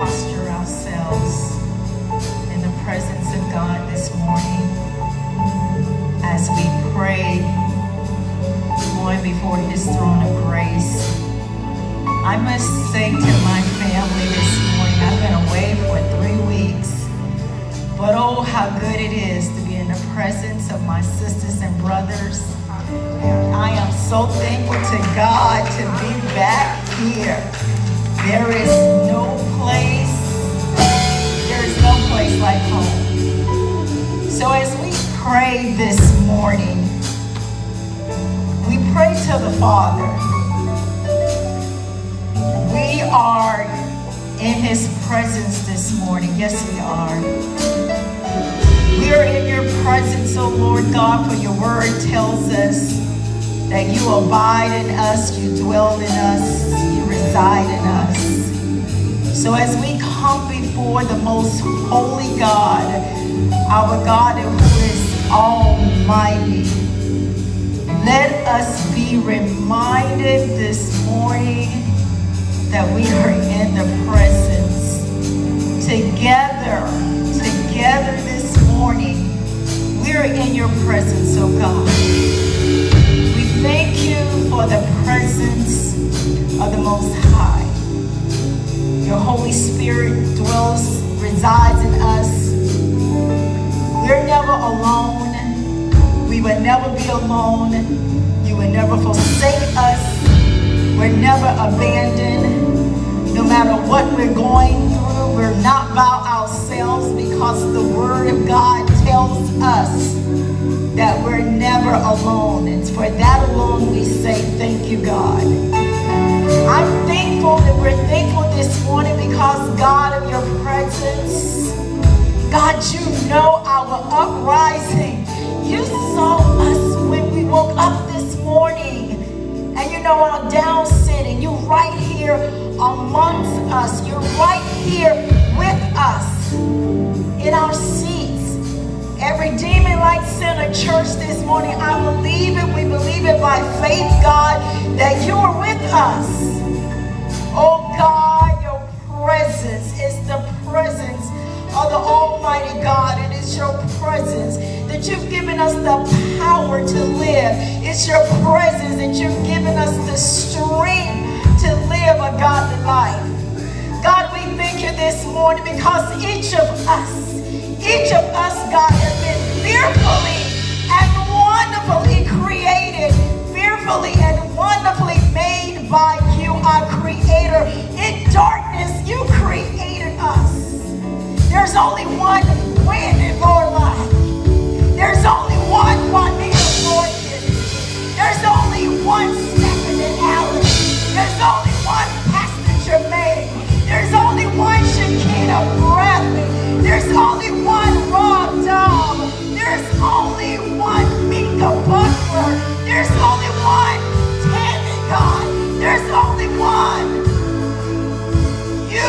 posture ourselves in the presence of God this morning as we pray, going before His throne of grace. I must say to my family this morning, I've been away for three weeks, but oh, how good it is to be in the presence of my sisters and brothers. I am so thankful to God to be back here. There is no place, there is no place like home. So as we pray this morning, we pray to the Father. We are in his presence this morning. Yes, we are. We are in your presence, O oh Lord God, for your word tells us that you abide in us, you dwell in us, reside in us. So as we come before the most holy God, our God who is almighty, let us be reminded this morning that we are in the presence together, together this morning. We're in your presence, oh God. Thank you for the presence of the Most High. Your Holy Spirit dwells, resides in us. We're never alone. We will never be alone. You will never forsake us. We're never abandoned. No matter what we're going through, we're not by ourselves because the Word of God tells us that we're never alone. And for that alone, we say thank you, God. I'm thankful that we're thankful this morning because, God, of your presence. God, you know our uprising. You saw us when we woke up this morning. And you know our down sitting. You're right here amongst us. You're right here with us in our seats. Redeeming Light Center church this morning, I believe it. We believe it by faith, God, that you are with us. Oh God, your presence is the presence of the Almighty God. It is your presence that you've given us the power to live. It's your presence that you've given us the strength to live a godly life. God, we thank you this morning because each of us, each of us, God, has been fearfully and wonderfully created, fearfully and wonderfully made by you, our creator. In darkness, you created us. There's only one Brandon Lorelai. There's only one Juanita Morgan. There's only one Stephanie Allen. There's only one Pastor Jermaine. There's only one Shakina Bradley. There's only one Rob Dom. There's only one Mika Butler. There's only one Tammy God. There's only one. You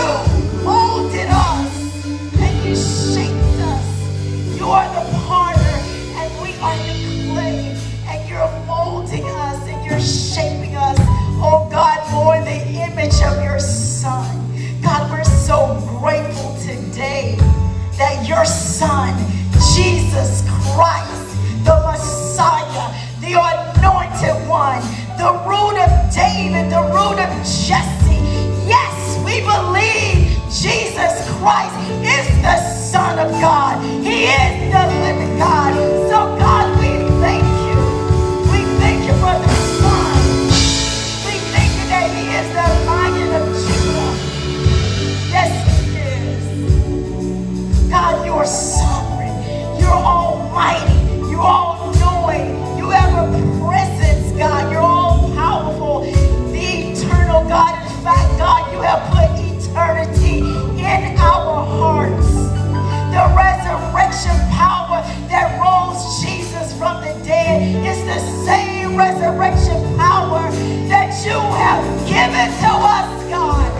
molded us and you shaped us. You are the potter and we are the clay and you're molding us and you're shaping us. Oh God, more the image of your son. God, we're so grateful today that your son, Jesus Christ, the Messiah, the anointed one, the root of David, the root of Jesse. Yes, we believe Jesus Christ is the Son of God. He is the living God. So God, resurrection power that rose Jesus from the dead. It's the same resurrection power that you have given to us, God.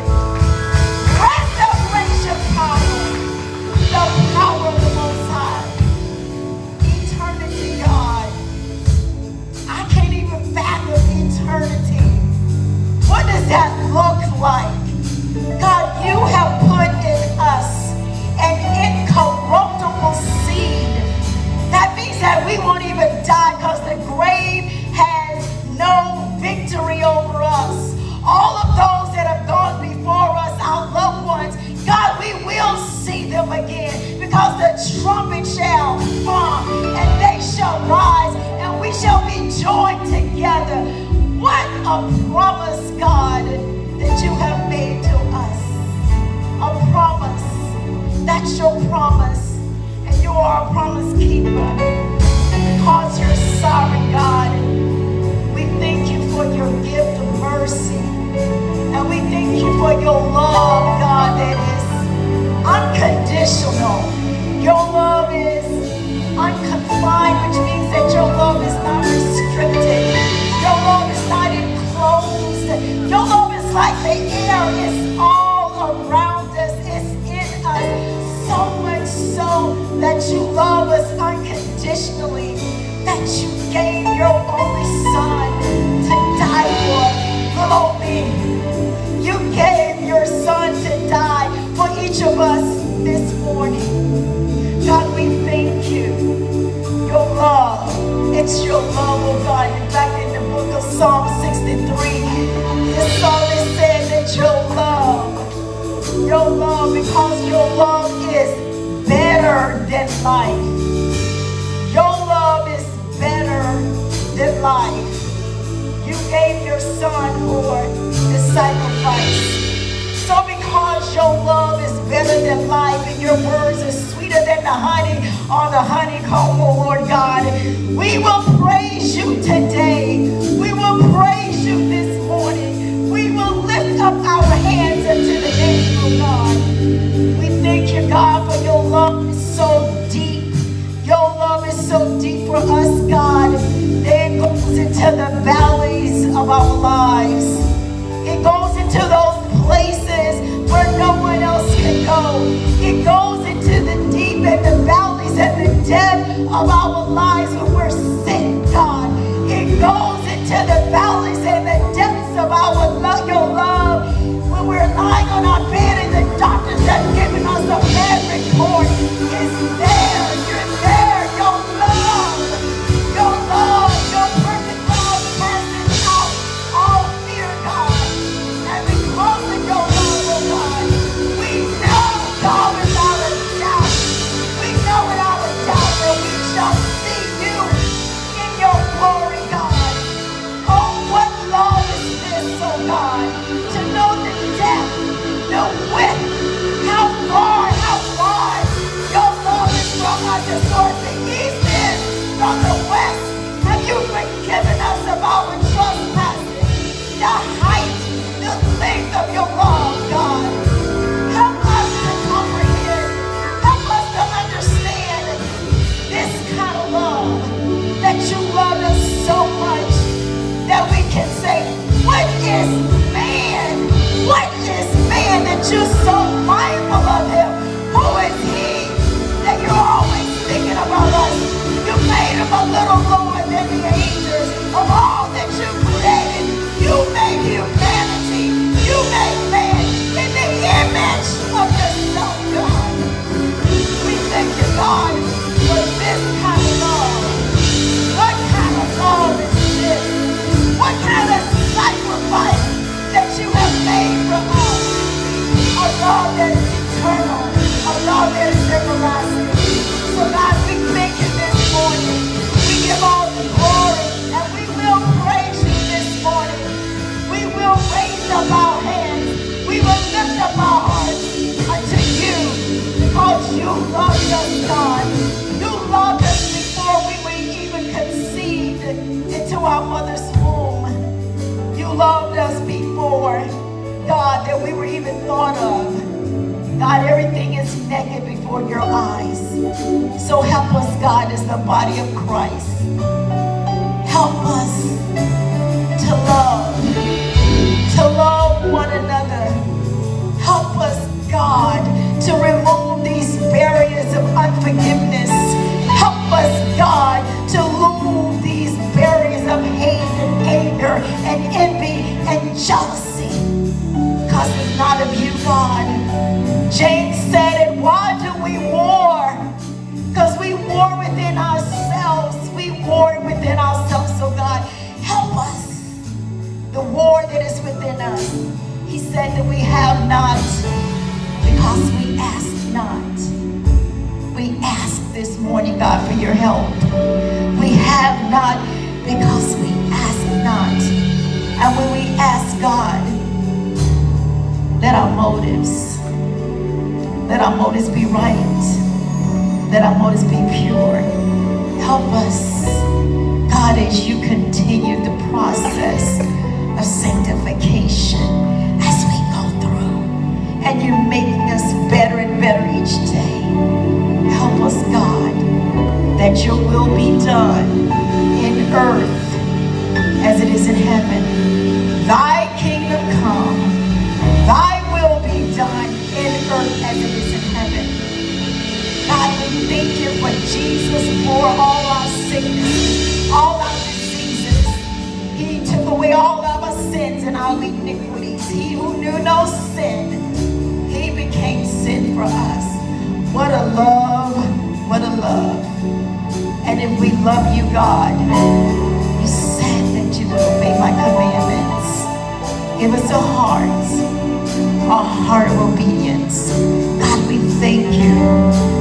Resurrection power. The power of the Most High. Eternity, God. I can't even fathom eternity. What does that look like? die because the grave has no victory over us. All of those that have gone before us, our loved ones, God, we will see them again because the trumpet shall come and they shall rise and we shall be joined together. What a promise, God, that you have made to us. A promise. That's your promise. And you are a promise keeper. Because you're sovereign, God. We thank you for your gift of mercy. And we thank you for your love, God, that is unconditional. Your love is unconfined, which means that your love is not restricted. Your love is not enclosed. Your love is like the air. It's all around us. It's in us. So much so that you love us unconditionally. That you gave your only son to die for little me. You gave your son to die for each of us this morning. God, we thank you. Your love. It's your love, oh God. In fact, in the book of Psalm 63, the psalmist said that your love, your love, because your love is better than life. Life. You gave your son for the sacrifice. So because your love is better than life and your words are sweeter than the honey on the honeycomb, oh Lord God, we will praise you today. We will praise you this morning. We will lift up our hands unto the name of God. We thank you, God, for your love is so deep. Your love is so deep for us, God, it goes into the valleys of our lives. It goes into those places where no one else can go. It goes into the deep and the valleys and the depth of our lives when we're sick, God. It goes into the valleys and the depths of our love, your love, when we're lying on our bed and the doctors have given us a bad report. Loved us, God. You loved us before we were even conceived into our mother's womb. You loved us before, God, that we were even thought of. God, everything is naked before your eyes. So help us, God, as the body of Christ. Help us to love, to love one another. Help us, God, to unforgiveness. Help us, God, to remove these barriers of hate and anger and envy and jealousy. Because it's not of you, God. James said it, why do we war? Because we war within ourselves. We war within ourselves. So God, help us. The war that is within us. He said that we have not this morning, God, for your help. We have not because we ask not. And when we ask God, let our motives, let our motives be right. Let our motives be pure. Help us, God, as you continue the process of sanctification as we go through. And you're making us better and better each day. That your will be done in earth as it is in heaven. Thy kingdom come, thy will be done in earth as it is in heaven. God, we thank you for Jesus for all our sickness, all our diseases. He took away all of our sins and our iniquities. He who knew no sin, he became sin for us. What a love, what a love. And if we love you, God, you said that you would obey my commandments. Give us a heart, a heart of obedience. God, we thank you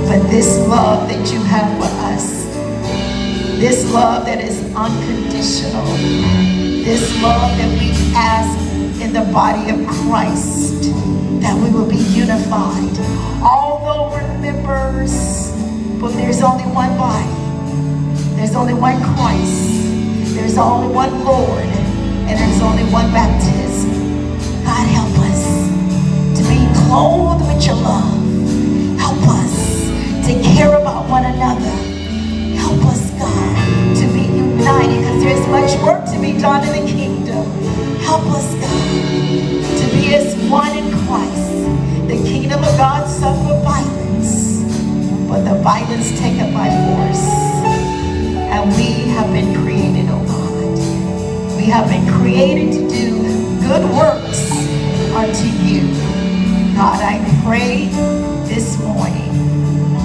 for this love that you have for us. This love that is unconditional. This love that we ask in the body of Christ that we will be unified. Although we're members, but there's only one body. There's only one Christ. There's only one Lord. And there's only one baptism. God help us to be clothed with your love. Help us to care about one another. Help us, God, to be united because there's much work to be done in the kingdom. Help us, God, to be as one in Christ. The kingdom of God suffer violence, but the violence taken by force. And we have been created, oh God. We have been created to do good works unto you. God, I pray this morning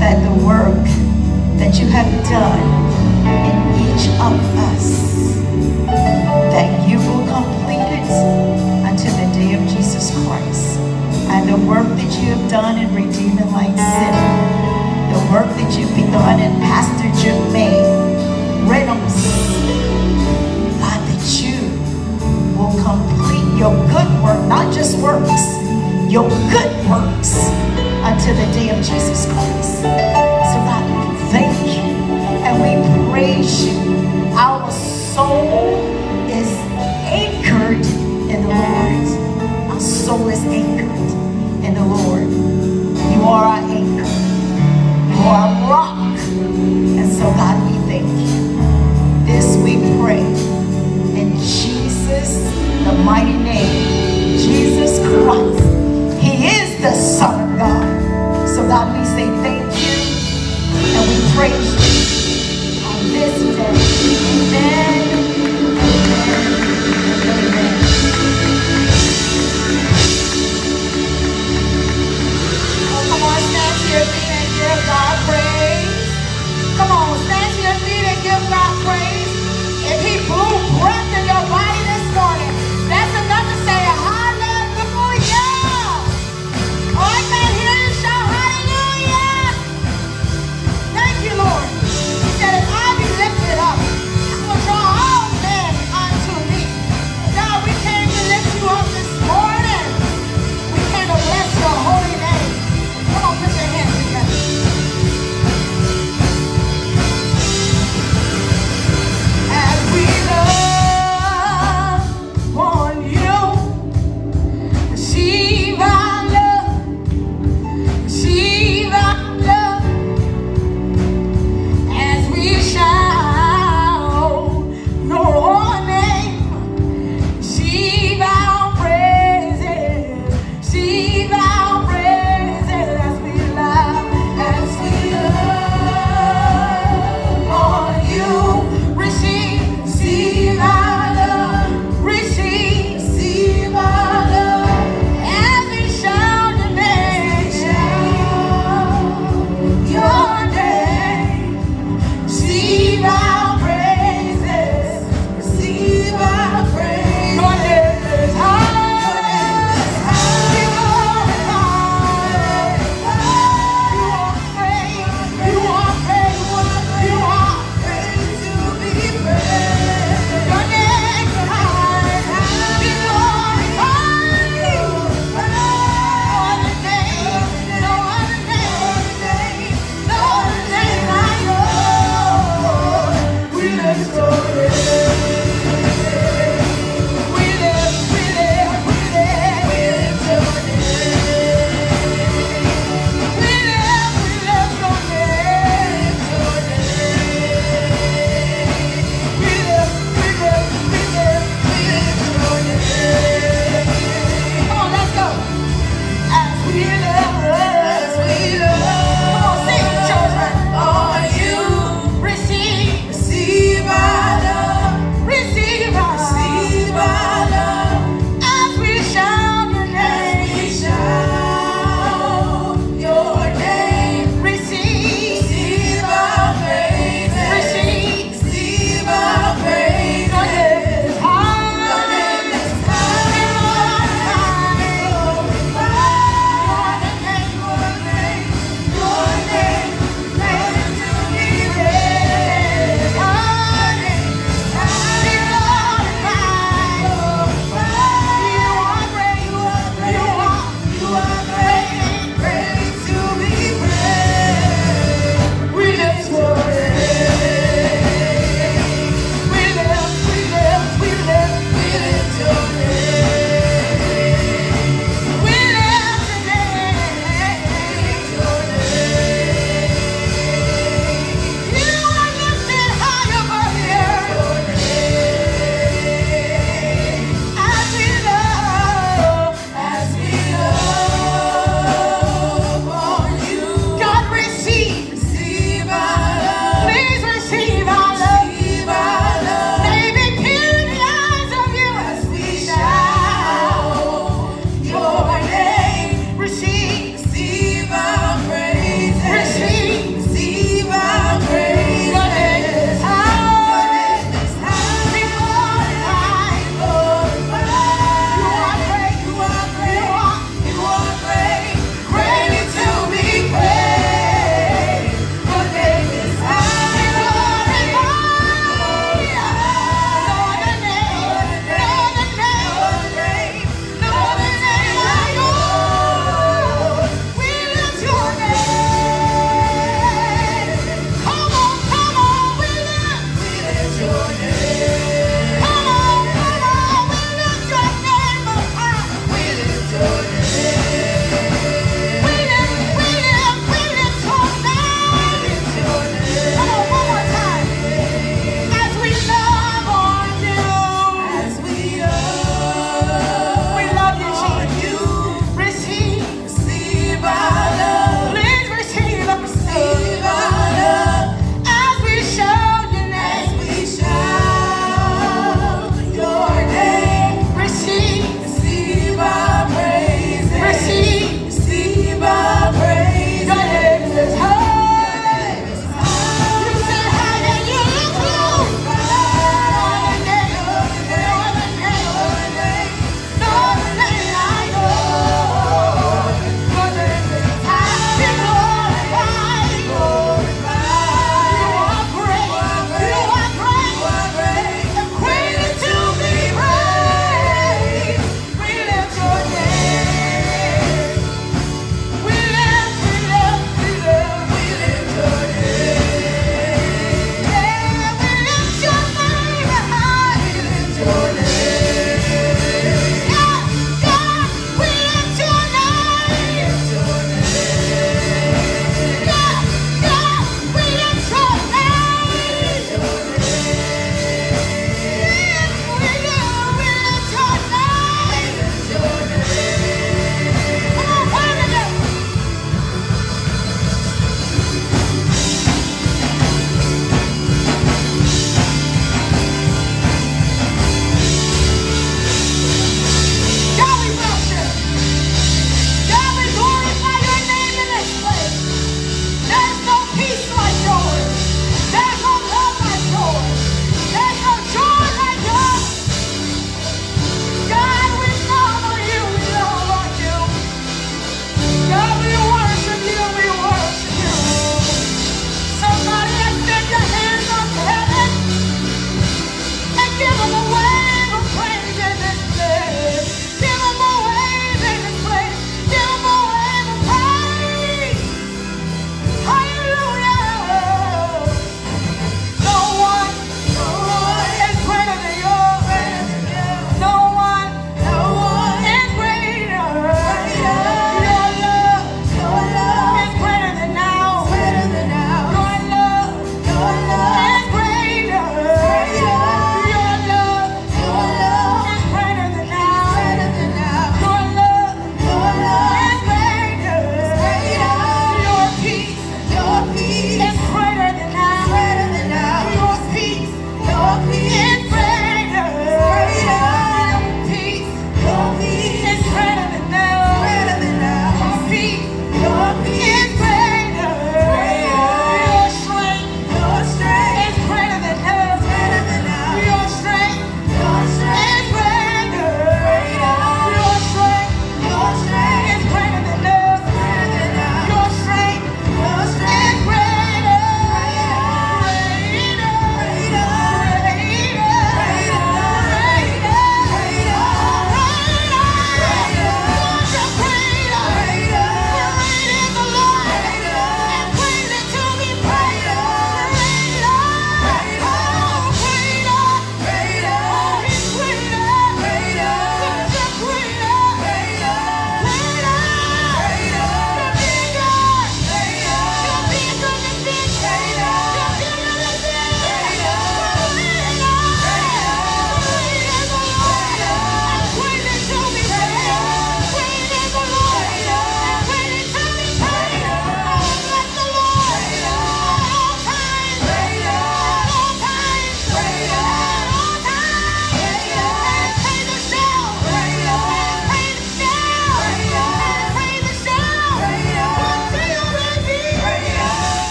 that the work that you have done in each of us, that you will complete it until the day of Jesus Christ. And the work that you have done in Redeeming Light Center, the work that you've begun in Pastor Jermaine Reynolds, God, that you will complete your good work, not just works, your good works until the day of Jesus Christ. So God, we thank you and we praise you. Our soul is anchored in the Lord. Our soul is anchored in the Lord.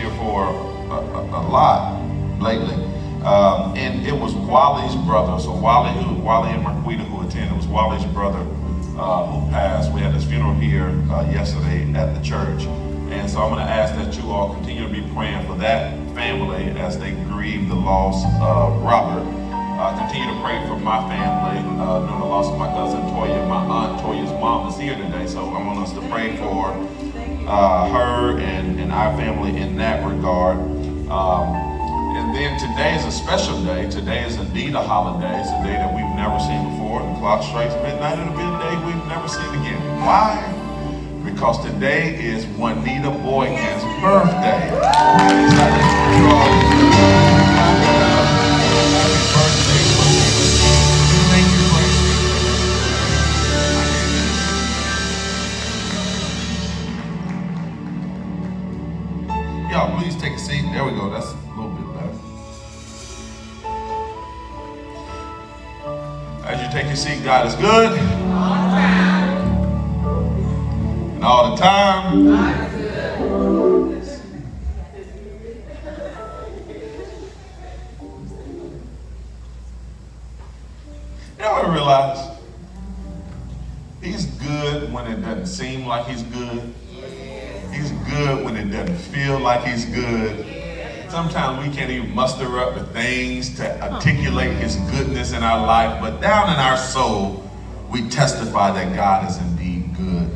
Here for a, a, a lot lately, um, and it was Wally's brother. So Wally, who Wally and Marquita who attended, was Wally's brother uh, who passed. We had his funeral here uh, yesterday at the church, and so I'm going to ask that you all continue to be praying for that family as they grieve the loss of Robert. Uh, continue to pray for my family uh, during the loss of my cousin Toya. My aunt Toya's mom is here today, so I want us to pray for uh, her and, and our family in that regard. Um, and then today is a special day. Today is indeed a holiday. It's a day that we've never seen before. The clock strikes midnight. It'll be a day we've never seen again. Why? Because today is Juanita Boykin's birthday. Please take a seat. There we go. That's a little bit better. As you take your seat, God is good. All the And all the time. You know what I realize? He's good when it doesn't seem like he's good. Good when it doesn't feel like he's good. Sometimes we can't even muster up the things to articulate his goodness in our life, but down in our soul, we testify that God is indeed good.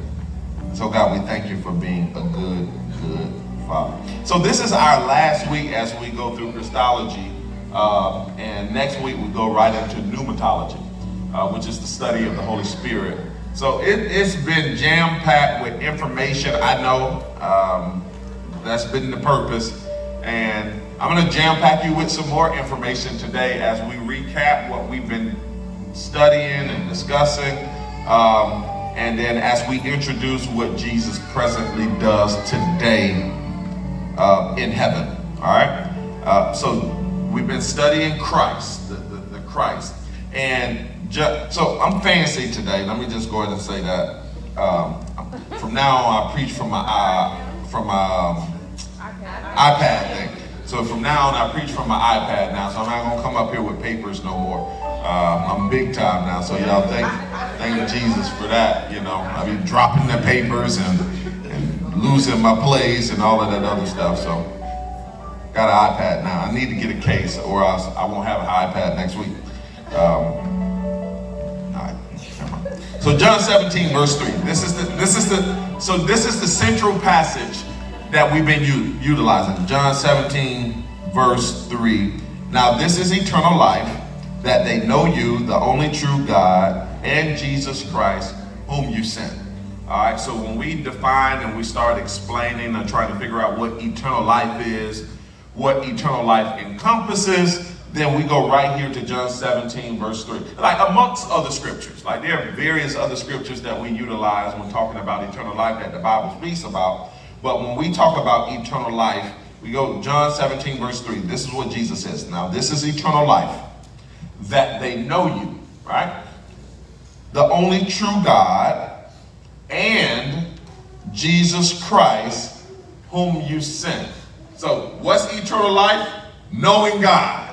So, God, we thank you for being a good, good Father. So, this is our last week as we go through Christology, uh, and next week we go right into pneumatology, uh, which is the study of the Holy Spirit. So, it, it's been jam packed with information. I know um, that's been the purpose. And I'm going to jam pack you with some more information today as we recap what we've been studying and discussing. Um, and then as we introduce what Jesus presently does today uh, in heaven. All right? Uh, so we've been studying Christ, the, the, the Christ. And so I'm fancy today. Let me just go ahead and say that. Um, from now on, I preach from my uh, from my um, iPad thing. So from now on, I preach from my iPad now. So I'm not gonna come up here with papers no more. Um, I'm big time now. So y'all thank thank Jesus for that. You know, I be dropping the papers and, and losing my place and all of that other stuff. So got an iPad now. I need to get a case, or else I won't have an iPad next week. Um, So John 17, verse 3. This is the this is the so this is the central passage that we've been utilizing. John 17, verse 3. Now this is eternal life, that they know you, the only true God, and Jesus Christ, whom you sent. All right, so when we define and we start explaining and trying to figure out what eternal life is, what eternal life encompasses, then we go right here to John 17, verse 3. Like amongst other scriptures, like there are various other scriptures that we utilize when talking about eternal life that the Bible speaks about. But when we talk about eternal life, we go John 17, verse 3. This is what Jesus says. Now, this is eternal life, that they know you, right? The only true God and Jesus Christ, whom you sent. So, what's eternal life? Knowing God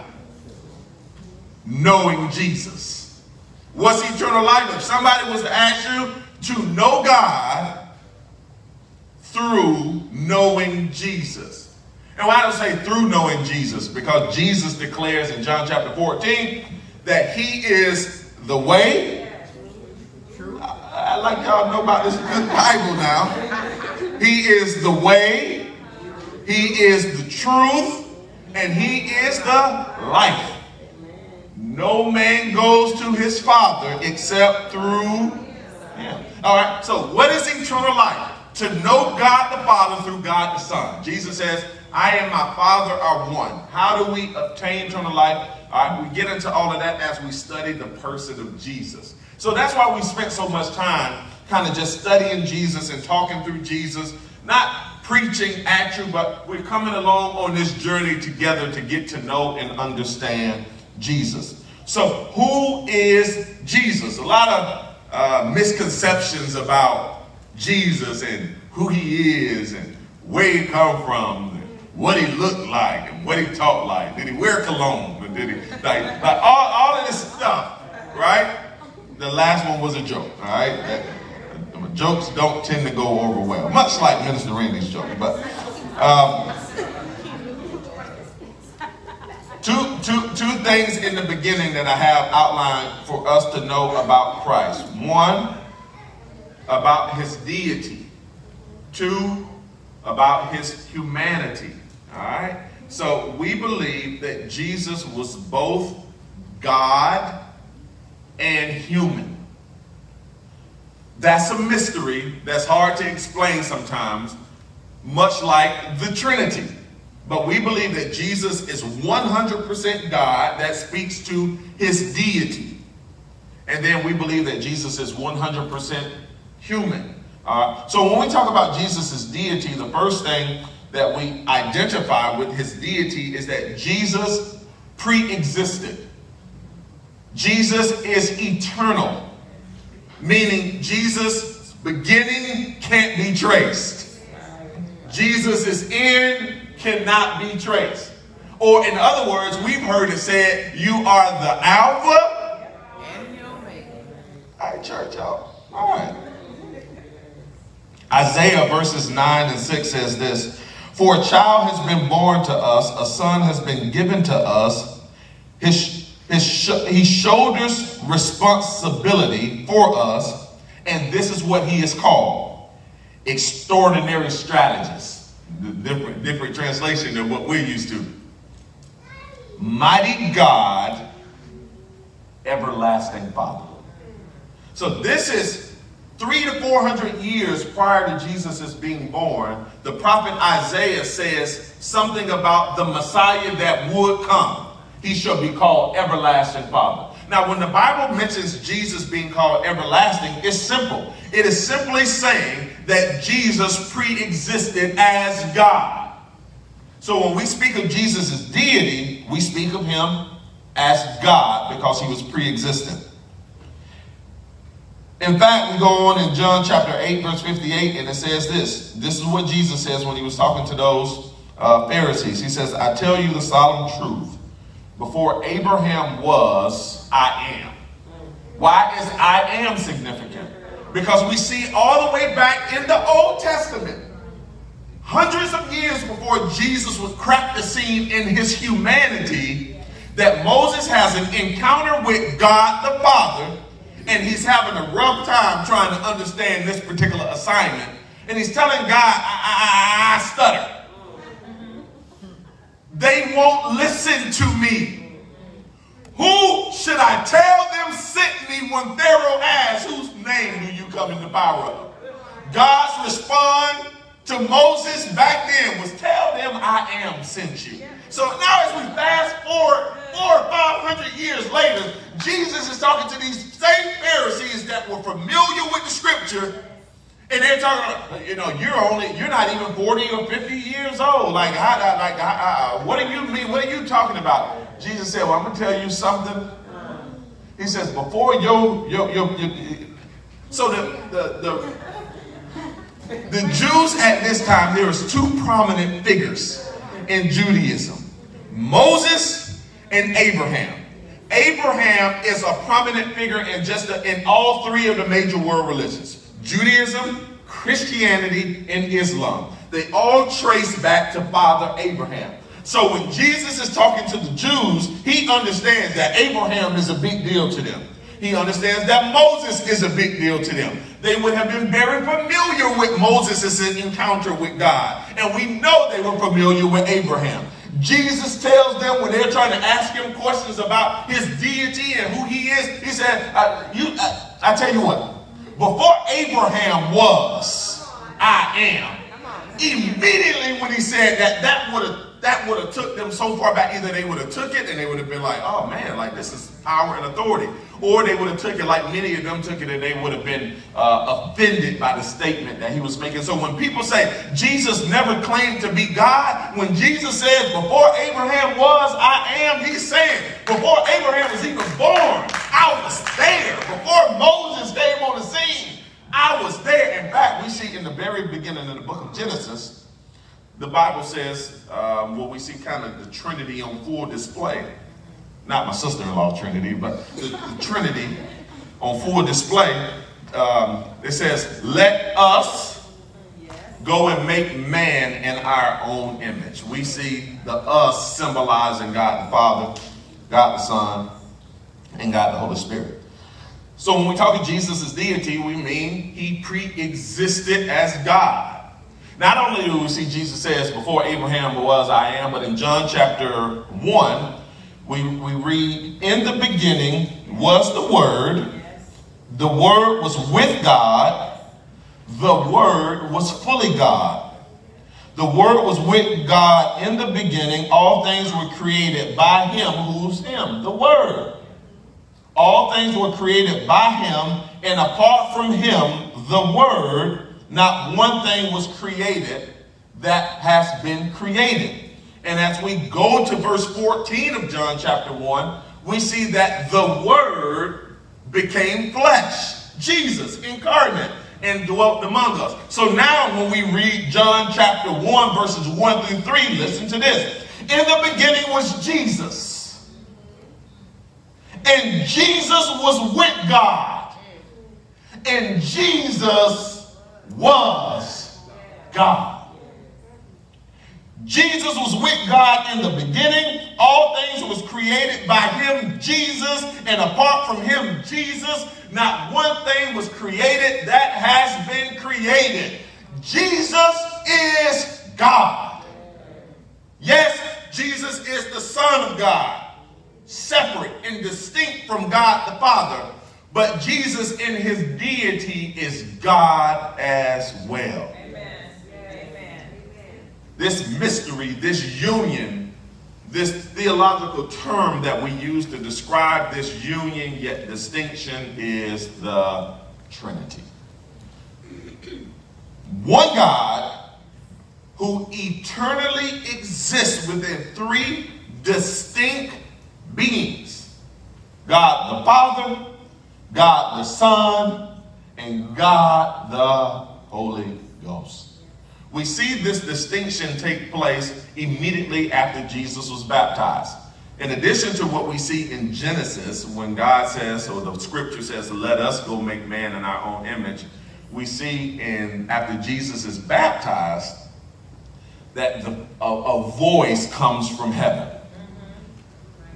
knowing Jesus. What's eternal life? If somebody was to ask you to know God through knowing Jesus. And why do I say through knowing Jesus? Because Jesus declares in John chapter 14 that he is the way. I, I like y'all know about this good Bible now. He is the way, he is the truth, and he is the life. No man goes to his Father except through him. All right, so what is eternal life? To know God the Father through God the Son. Jesus says, I and my Father are one. How do we obtain eternal life? All right, we get into all of that as we study the person of Jesus. So that's why we spent so much time kind of just studying Jesus and talking through Jesus, not preaching at you, but we're coming along on this journey together to get to know and understand Jesus. So, who is Jesus? A lot of uh, misconceptions about Jesus and who he is and where he come from, and what he looked like and what he talked like. Did he wear cologne? Did he like, like all, all of this stuff, right? The last one was a joke, all right? That, jokes don't tend to go over well, much like Minister Randy's joke, but. Um, Two, two, things in the beginning that I have outlined for us to know about Christ. One, about his deity. Two, about his humanity. All right? So we believe that Jesus was both God and human. That's a mystery that's hard to explain sometimes, much like the Trinity. But we believe that Jesus is 100% God that speaks to his deity. And then we believe that Jesus is 100% human. Uh, so when we talk about Jesus' deity, the first thing that we identify with his deity is that Jesus pre-existed. Jesus is eternal, meaning Jesus' beginning can't be traced. Jesus is in cannot be traced. Or in other words, we've heard it said, you are the Alpha. All right, church, y'all. All right. Isaiah verses 9 and 6 says this, For a child has been born to us, a son has been given to us, his, his he shoulders responsibility for us, and this is what he is called, extraordinary strategist different, different translation than what we're used to. Mighty God, everlasting Father. So this is three to four hundred years prior to Jesus' being born. The prophet Isaiah says something about the Messiah that would come. He shall be called everlasting Father. Now, when the Bible mentions Jesus being called everlasting, it's simple. It is simply saying that Jesus pre-existed as God. So when we speak of Jesus' as deity, we speak of him as God because he was pre-existent. In fact, we go on in John chapter 8, verse 58, and it says this. This is what Jesus says when he was talking to those uh, Pharisees. He says, I tell you the solemn truth. Before Abraham was, I am. Why is I am significant? Because we see all the way back in the Old Testament, hundreds of years before Jesus would crack the scene in his humanity, that Moses has an encounter with God the Father, and he's having a rough time trying to understand this particular assignment. And he's telling God, I, I, I stutter. They won't listen to me. Who should I tell them sent me when Pharaoh asked, whose name do you come in the power of? God's response to Moses back then was tell them I am sent you. So now as we fast forward four or five hundred years later, Jesus is talking to these same Pharisees that were familiar with the scripture and they're talking about, you know, you're only, you're not even 40 or 50 years old. Like, how, like, how, what do you mean? What are you talking about? Jesus said, well, I'm going to tell you something. He says, before your, your, your, your so the, the, the, the Jews at this time, there was two prominent figures in Judaism. Moses and Abraham. Abraham is a prominent figure in just in all three of the major world religions. Judaism, Christianity, and Islam. They all trace back to Father Abraham. So when Jesus is talking to the Jews, he understands that Abraham is a big deal to them. He understands that Moses is a big deal to them. They would have been very familiar with Moses' encounter with God. And we know they were familiar with Abraham. Jesus tells them when they're trying to ask him questions about his deity and who he is, he said, I, you, I, I tell you what, before Abraham was, I am. Immediately when he said that, that would have that would have took them so far back. Either they would have took it and they would have been like, oh man, like this is power and authority. Or they would have took it like many of them took it and they would have been uh, offended by the statement that he was making. So when people say Jesus never claimed to be God, when Jesus says before Abraham was, I am, he's saying before Abraham was even born, I was there. Before Moses came on the scene, I was there. In fact, we see in the very beginning of the book of Genesis, the Bible says, um, well, we see kind of the Trinity on full display. Not my sister-in-law Trinity, but Trinity on full display. Um, it says, let us go and make man in our own image. We see the us symbolizing God the Father, God the Son, and God the Holy Spirit. So when we talk of Jesus' deity, we mean he pre-existed as God. Not only do we see Jesus says, before Abraham was, I am, but in John chapter 1, we, we read, in the beginning was the Word, the Word was with God, the Word was fully God. The Word was with God in the beginning. All things were created by Him. Who's Him? The Word. All things were created by Him, and apart from Him, the Word, not one thing was created that has been created. And as we go to verse 14 of John chapter 1, we see that the Word became flesh, Jesus incarnate, and dwelt among us. So now when we read John chapter 1, verses 1 through 3, listen to this. In the beginning was Jesus. And Jesus was with God. And Jesus was God. Jesus was with God in the beginning. All things was created by him, Jesus, and apart from him, Jesus, not one thing was created that has been created. Jesus is God. Yes, Jesus is the Son of God, separate and distinct from God the Father, but Jesus in his deity is God as well. This mystery, this union, this theological term that we use to describe this union yet distinction is the Trinity. One God who eternally exists within three distinct beings. God the Father, God the Son, and God the Holy Ghost. We see this distinction take place immediately after Jesus was baptized. In addition to what we see in Genesis, when God says, or the scripture says, let us go make man in our own image, we see in after Jesus is baptized that the, a, a voice comes from heaven.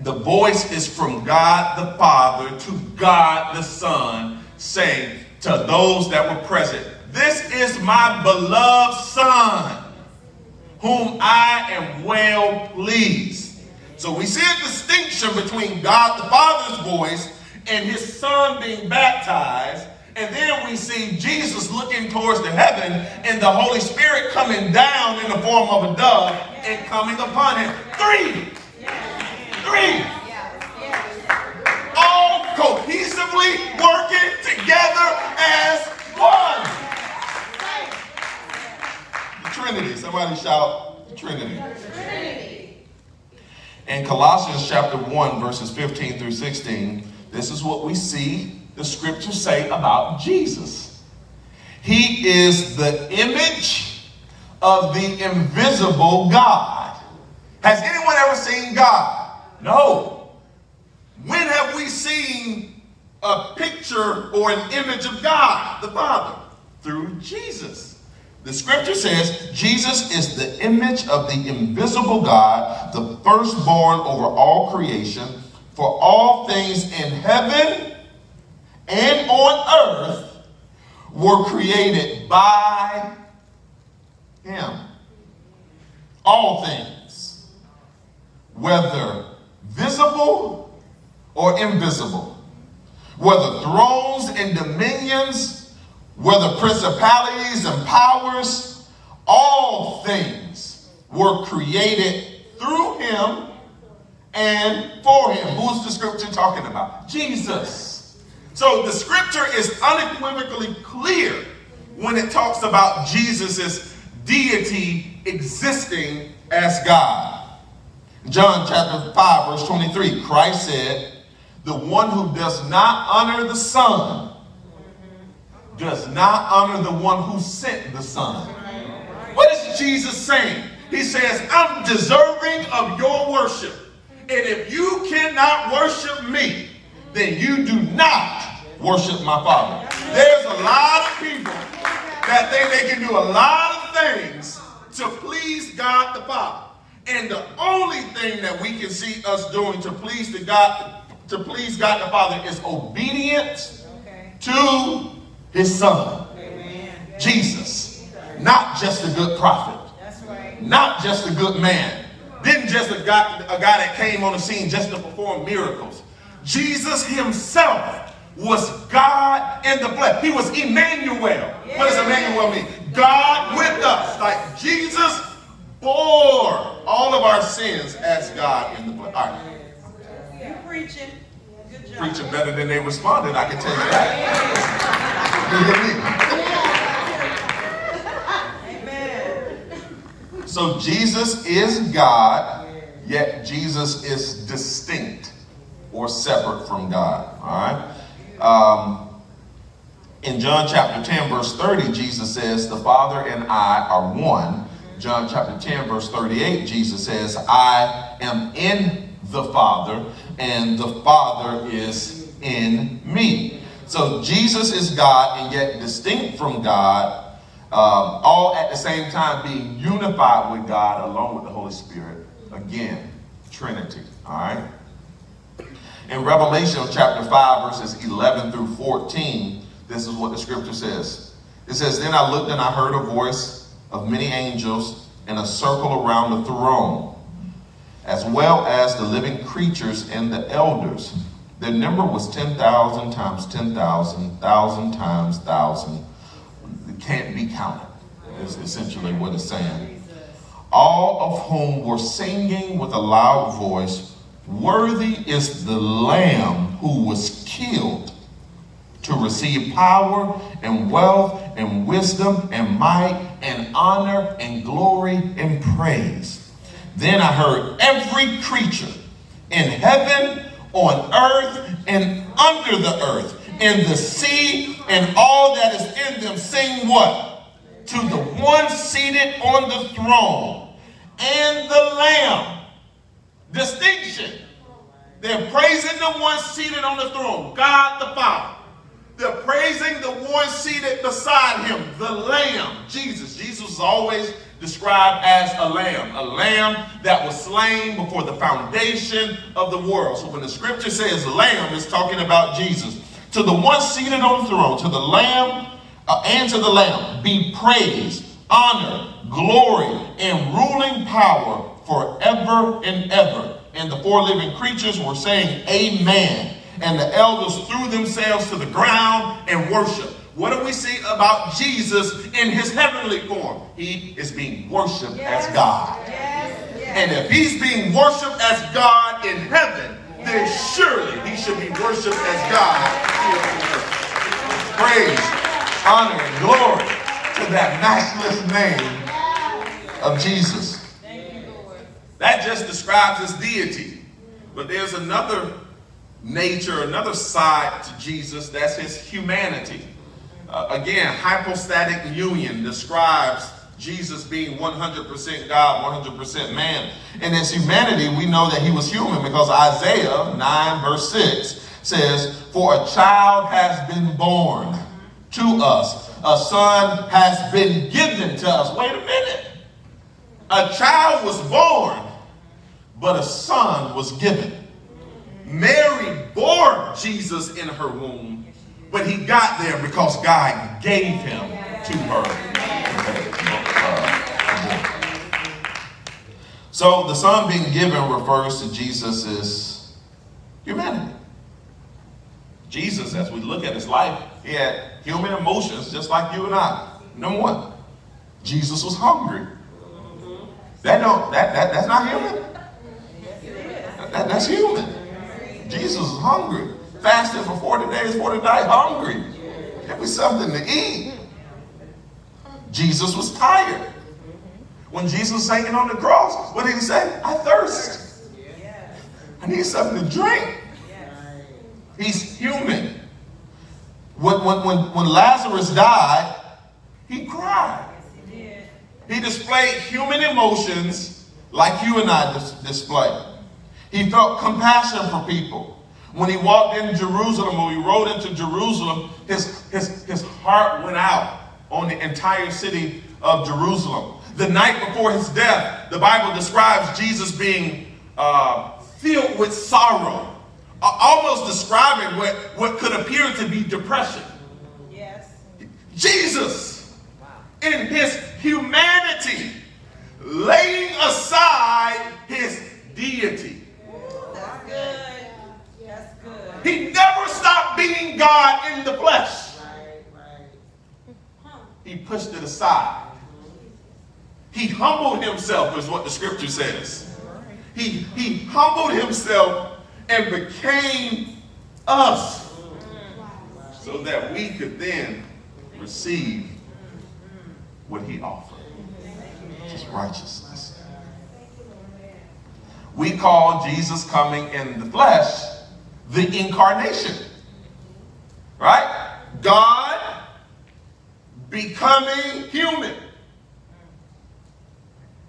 The voice is from God the Father to God the Son, saying to those that were present, This is my beloved Son, whom I am well pleased. So we see a distinction between God the Father's voice and his son being baptized. And then we see Jesus looking towards the heaven and the Holy Spirit coming down in the form of a dove and coming upon him. Three. Three. All cohesively working together as Trinity. Somebody shout Trinity. Trinity. In Colossians chapter 1, verses 15 through 16, this is what we see the scriptures say about Jesus. He is the image of the invisible God. Has anyone ever seen God? No. When have we seen a picture or an image of God, the Father? Through Jesus. The scripture says Jesus is the image of the invisible God, the firstborn over all creation. For all things in heaven and on earth were created by him. All things, whether visible or invisible, whether thrones and dominions, whether principalities and powers, all things were created through him and for him. Who's the scripture talking about? Jesus. So the scripture is unequivocally clear when it talks about Jesus' deity existing as God. John chapter 5, verse 23, Christ said, The one who does not honor the Son does not honor the one who sent the Son. What is Jesus saying? He says, I'm deserving of your worship. And if you cannot worship me, then you do not worship my Father. There's a lot of people that think they can do a lot of things to please God the Father. And the only thing that we can see us doing to please the God to please God the Father is obedience okay. to his son. Amen. Jesus. Not just a good prophet. Right. Not just a good man didn't just a guy, a guy that came on the scene just to perform miracles. Jesus himself was God in the flesh. He was Emmanuel. Yeah. What does Emmanuel mean? God with us. Like Jesus bore all of our sins as God in the flesh. All right. You preaching. Preaching better than they responded, I can tell you that. So Jesus is God, yet Jesus is distinct or separate from God. All right. Um, in John chapter 10, verse 30, Jesus says, The Father and I are one. John chapter 10, verse 38, Jesus says, I am in the Father, and the Father is in me. So Jesus is God and yet distinct from God um, all at the same time being unified with God along with the Holy Spirit. Again, Trinity. All right. In Revelation chapter 5, verses 11 through 14, this is what the scripture says. It says, Then I looked and I heard a voice of many angels in a circle around the throne, as well as the living creatures and the elders. Their number was 10,000 times 10,000, thousand times thousand can't be counted, is essentially what it's saying. All of whom were singing with a loud voice, Worthy is the Lamb who was killed to receive power and wealth and wisdom and might and honor and glory and praise. Then I heard every creature in heaven, on earth, and under the earth in the sea and all that is in them sing what? To the one seated on the throne and the Lamb. Distinction. They're praising the one seated on the throne, God the Father. They're praising the one seated beside him, the Lamb, Jesus. Jesus is always described as a lamb, a lamb that was slain before the foundation of the world. So when the scripture says lamb, it's talking about Jesus to the one seated on the throne, to the Lamb uh, and to the Lamb, be praise, honor, glory and ruling power forever and ever. And the four living creatures were saying, Amen. And the elders threw themselves to the ground and worshiped. What do we see about Jesus in his heavenly form? He is being worshiped yes. as God. Yes. Yes. And if he's being worshiped as God in heaven, then surely he should be worshiped as God here on earth. Praise, honor, and glory to that matchless name of Jesus. That just describes his deity. But there's another nature, another side to Jesus, that's his humanity. Uh, again, hypostatic union describes Jesus being 100% God, 100% man. And as humanity, we know that he was human because Isaiah 9 verse 6 says, For a child has been born to us, a son has been given to us. Wait a minute. A child was born, but a son was given. Mary bore Jesus in her womb, but he got there because God gave him to her. So the son being given refers to Jesus' humanity. Jesus, as we look at his life, he had human emotions just like you and I. Number one, Jesus was hungry. That don't that, that that's not human. That, that's human. Jesus was hungry. Fasted for 40 days, 40 nights, hungry. There was something to eat. Jesus was tired. When Jesus was hanging on the cross, what did he say? I thirst. I need something to drink. He's human. When, when, when, when Lazarus died, he cried. He displayed human emotions like you and I dis display. He felt compassion for people. When he walked in Jerusalem, when he rode into Jerusalem, his, his, his heart went out on the entire city of Jerusalem. The night before his death, the Bible describes Jesus being uh, filled with sorrow, uh, almost describing what, what could appear to be depression. Yes. Jesus, wow. in his humanity, laying aside his deity. That's good. That's good. He never stopped being God in the flesh. He pushed it aside. He humbled himself, is what the scripture says. He, he humbled himself and became us so that we could then receive what he offered his righteousness. We call Jesus coming in the flesh the incarnation. Right? God becoming human.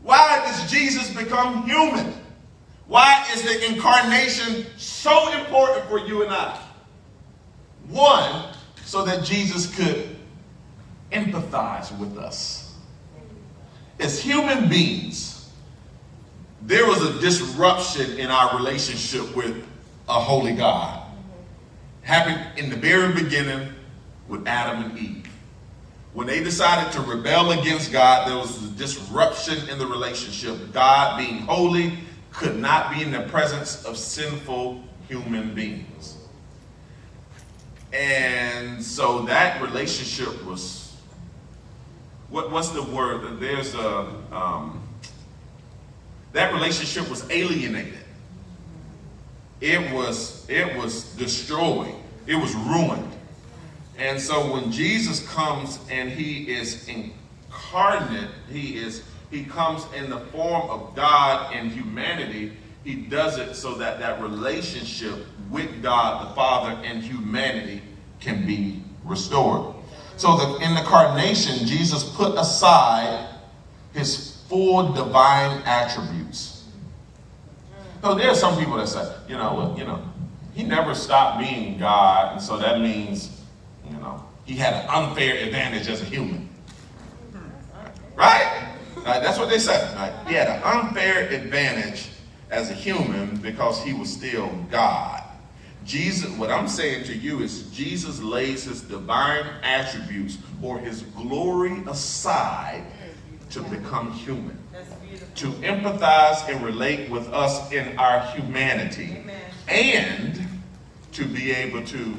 Why does Jesus become human? Why is the incarnation so important for you and I? One, so that Jesus could empathize with us. As human beings, there was a disruption in our relationship with a holy God. Happened in the very beginning with Adam and Eve. When they decided to rebel against God, there was a disruption in the relationship. God, being holy, could not be in the presence of sinful human beings. And so that relationship was, what, what's the word? There's a, um, that relationship was alienated. It was, it was destroyed. It was ruined. And so when Jesus comes and he is incarnate, he is he comes in the form of God and humanity. He does it so that that relationship with God the Father and humanity can be restored. So the, in the incarnation, Jesus put aside his full divine attributes. So there are some people that say, you know, you know, he never stopped being God, and so that means you know, he had an unfair advantage as a human. Right? right that's what they said. Right? He had an unfair advantage as a human because he was still God. Jesus, what I'm saying to you is Jesus lays his divine attributes or his glory aside to become human, to empathize and relate with us in our humanity, and to be able to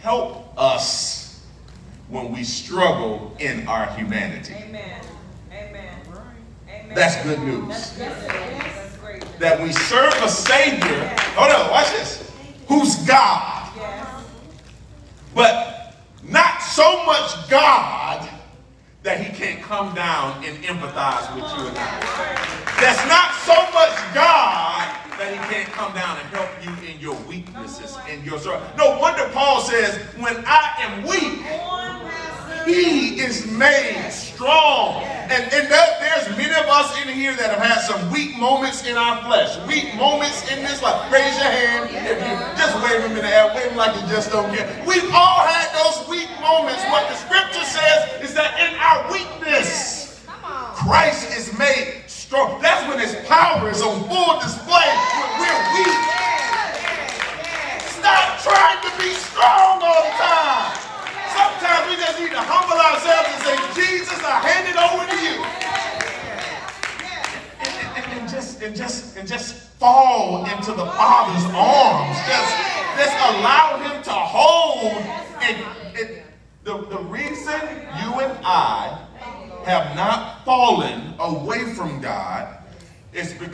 help us when we struggle in our humanity. Amen. Amen. Amen. That's good news. That's good. That's great. That we serve a Savior, hold on, watch this, who's God, Yes. but not so much God that he can't come down and empathize with you and I. That's not so much God that he can't come down and help you in your weaknesses and your sorrow. No wonder Paul says, when I am weak, he is made strong. And, and that, there's many of us in here that have had some weak moments in our flesh, weak moments in this life. Raise your hand. If you just wave them in the air, wave them like you just don't care. We've all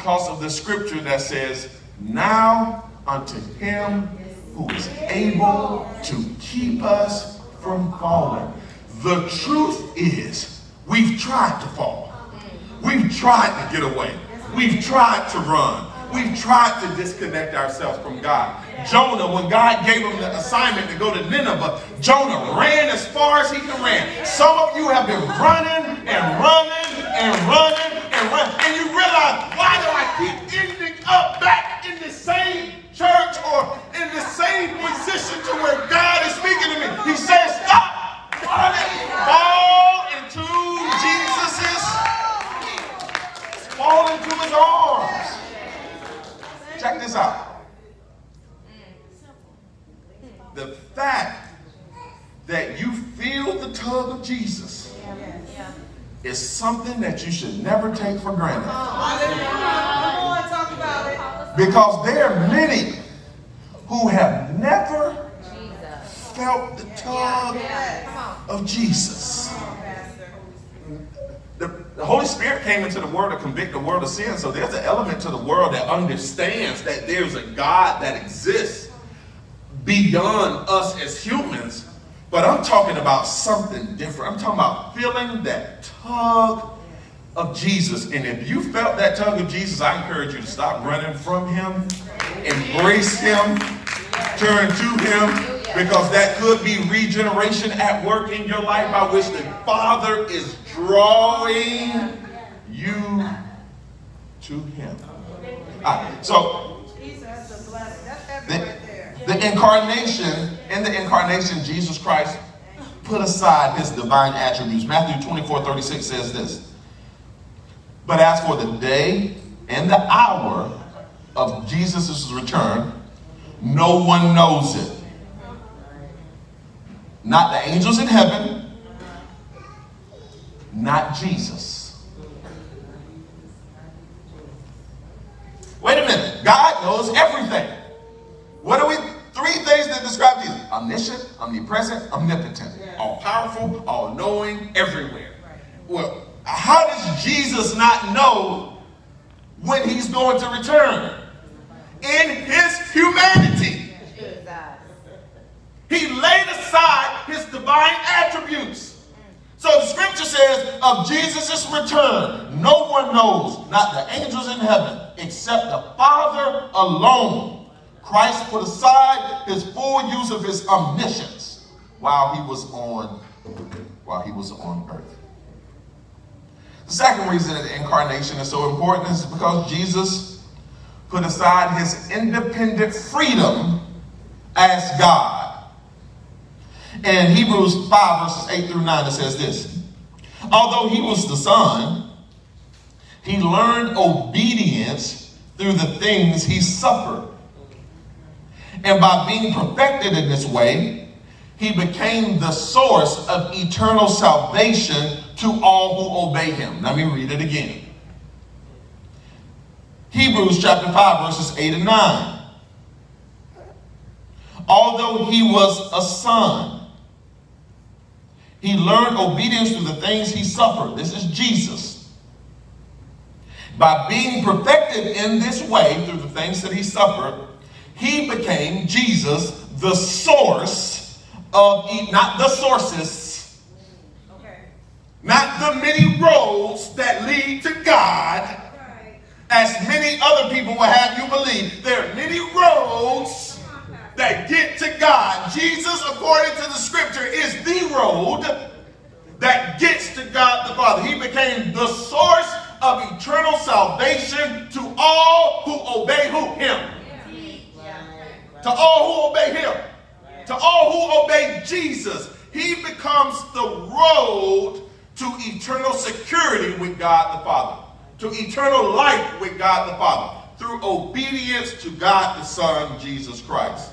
because of the scripture that says, Now unto him who is able to keep us from falling. The truth is, we've tried to fall. We've tried to get away. We've tried to run. We've tried to disconnect ourselves from God. Jonah, when God gave him the assignment to go to Nineveh, Jonah ran as far as he could run. Some of you have been running and running and running and running. And you realize, why do I keep ending up back in the same church or in the same position to where God is speaking to me? He says, stop running. Fall into Jesus's fall into his arms. Check this out. The fact that you feel the tug of Jesus is something that you should never take for granted. Oh, hallelujah. Come on, talk about it. Because there are many who have never felt the tug of Jesus. The, the Holy Spirit came into the world to convict the world of sin. So there's an element to the world that understands that there's a God that exists beyond us as humans. But I'm talking about something different. I'm talking about feeling that tug of Jesus. And if you felt that tug of Jesus, I encourage you to stop running from him, embrace him, turn to him, because that could be regeneration at work in your life by which the Father is drawing you to him. Ah, so Jesus, that's a blessing. That's heavy the, right there. The incarnation, in the incarnation, Jesus Christ put aside his divine attributes. Matthew 24, 36 says this. But as for the day and the hour of Jesus' return, no one knows it. Not the angels in heaven, not Jesus. Wait a minute. God knows everything. What are we? Three things that describe Jesus omniscient, omnipresent, omnipotent. All powerful, all knowing, everywhere. Well, how does Jesus not know when he's going to return? In his humanity. He laid aside his divine attributes. So the scripture says of Jesus' return, no one knows, not the angels in heaven, except the Father alone. Christ put aside his full use of his omniscience while he was on while he was on earth. The second reason the incarnation is so important is because Jesus put aside his independent freedom as God. In Hebrews 5, verses 8 through 9, it says this Although he was the Son, he learned obedience through the things he suffered. And by being perfected in this way, he became the source of eternal salvation to all who obey him. Let me read it again. Hebrews chapter 5, verses 8 and 9. Although he was a son, he learned obedience through the things he suffered. This is Jesus. By being perfected in this way through the things that he suffered, he became Jesus, the source of, not the sources, Okay. not the many roads that lead to God, Right. as many other people will have you believe. There are many roads that get to God. Jesus, according to the scripture, is the road that gets to God the Father. He became the source of eternal salvation to all who obey who? Him. To all who obey him. To all who obey Jesus. He becomes the road to eternal security with God the Father. To eternal life with God the Father. Through obedience to God the Son, Jesus Christ.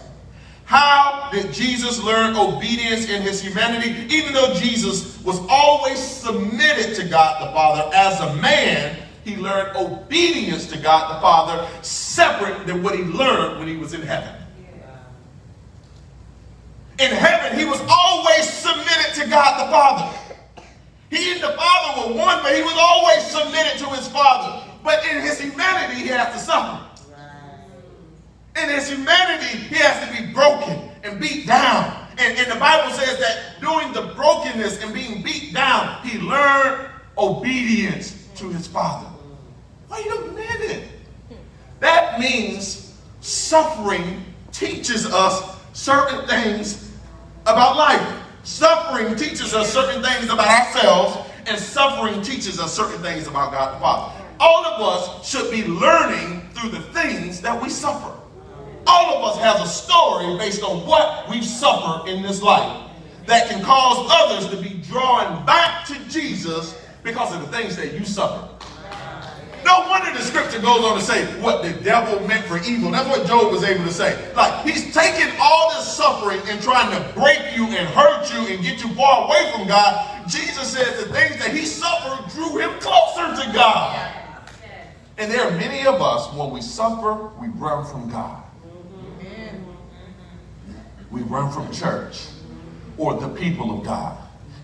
How did Jesus learn obedience in his humanity? Even though Jesus was always submitted to God the Father as a man, he learned obedience to God the Father separate than what he learned when he was in heaven. In heaven, he was always submitted to God the Father. He and the Father were one, but he was always submitted to his Father. But in his humanity, he has to suffer. In his humanity, he has to be broken and beat down. And, and the Bible says that during the brokenness and being beat down, he learned obedience to his Father. Wait a minute. That means suffering teaches us certain things about life. Suffering teaches us certain things about ourselves, and suffering teaches us certain things about God the Father. All of us should be learning through the things that we suffer. All of us has a story based on what we've suffered in this life that can cause others to be drawn back to Jesus because of the things that you suffered. No wonder the scripture goes on to say what the devil meant for evil. That's what Job was able to say. Like he's taking all this suffering and trying to break you and hurt you and get you far away from God. Jesus says the things that he suffered drew him closer to God. And there are many of us, when we suffer, we run from God. We run from church or the people of God.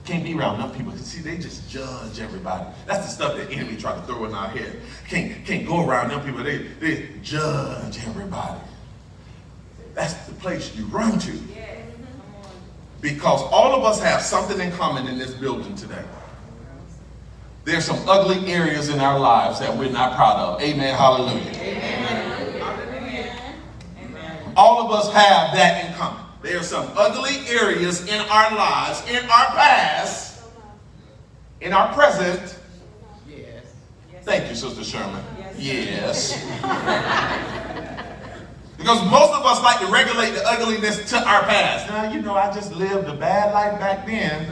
Can't be around enough people. See, they just judge everybody. That's the stuff that enemy try to throw in our head. Can't, can't go around them people. They, they judge everybody. That's the place you run to. Because all of us have something in common in this building today. There's some ugly areas in our lives that we're not proud of. Amen. Hallelujah. Amen. All of us have that in common. There are some ugly areas in our lives, in our past, in our present. Yes. Thank you, Sister Sherman. Yes. because most of us like to regulate the ugliness to our past. Now, you know, I just lived a bad life back then.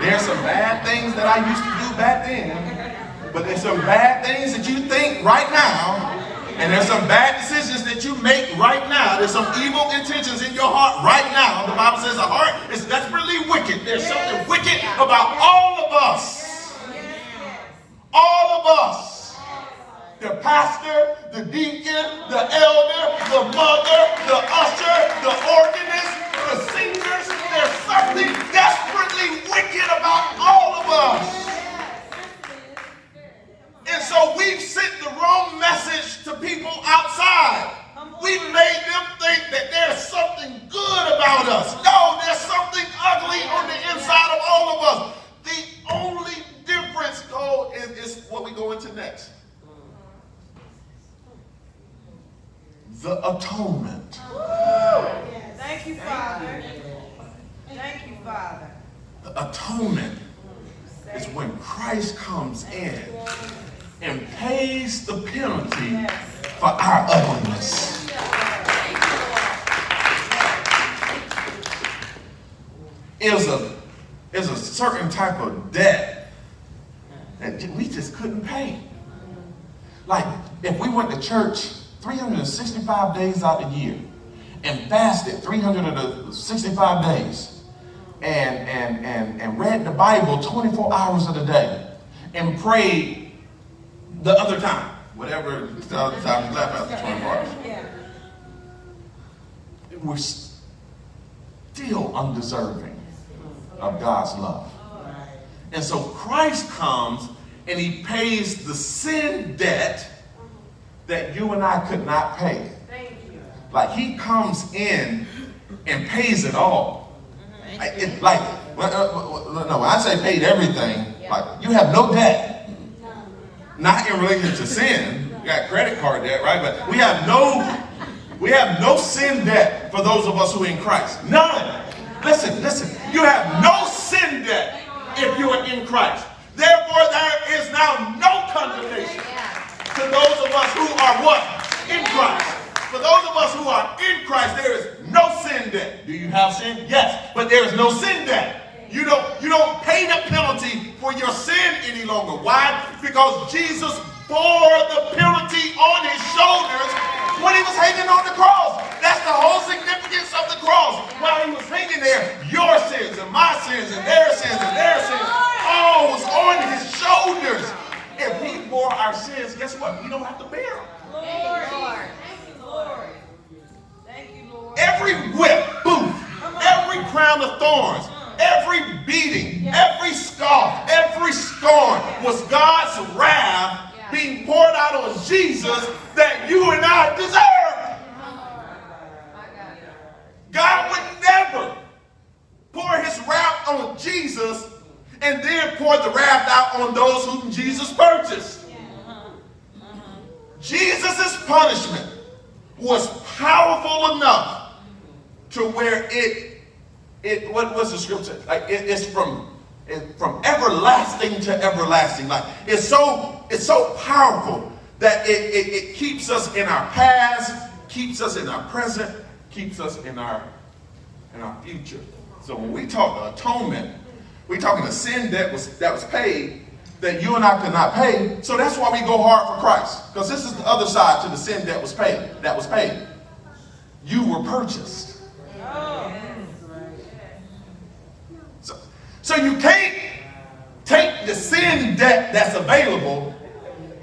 There's some bad things that I used to do back then. But there's some bad things that you think right now. And there's some bad decisions that you make right now. There's some evil intentions in your heart right now. The Bible says the heart is desperately wicked. There's something wicked about all of us. All of us. The pastor, the deacon, the elder, the mother, the usher, church 365 days out of the year and fasted 365 days, and, and, and, and read the Bible 24 hours of the day and prayed the other time, whatever the other time is left after 24 hours, Yeah. we're still undeserving of God's love. And so Christ comes and he pays the sin debt that you and I could not pay. Thank you. Like he comes in and pays it all. I- it- like, well, uh, well, no, when I say paid everything, like you have no debt. Not in relation to sin. You got credit card debt, right? But we have no, we have no sin debt for those of us who are in Christ. None. Listen, listen. You have no sin debt if you are in Christ. Therefore, there is now no condemnation to those of us who are what? In Christ. For those of us who are in Christ, there is no sin debt. Do you have sin? Yes, but there is no sin debt. You don't, you don't pay the penalty for your sin any longer. Why? Because Jesus bore the penalty on his shoulders when he was hanging on the cross. That's the whole significance of the cross. While he was hanging there, your sins and my sins and their sins and their sins all was on his shoulders. If he bore our sins, guess what? We don't have to bear them. Lord. Thank you, Lord. Thank you, Lord. Every whip, boom, every crown of thorns, every beating, every scoff, every scorn was God's wrath being poured out on Jesus that you and I deserve. God would never pour his wrath on Jesus and then pour the wrath out on those whom Jesus purchased. Uh-huh, uh-huh. Jesus' punishment was powerful enough to where it, it what was the scripture? Like it- it's from it, from everlasting to everlasting. Like it's so it's so powerful that it, it, it keeps us in our past, keeps us in our present, keeps us in our in our future. So when we talk atonement, we're talking a sin that was that was paid that you and I could not pay. So that's why we go hard for Christ. Because this is the other side to the sin that was paid. That was paid. You were purchased. So, so you can't take the sin debt that's available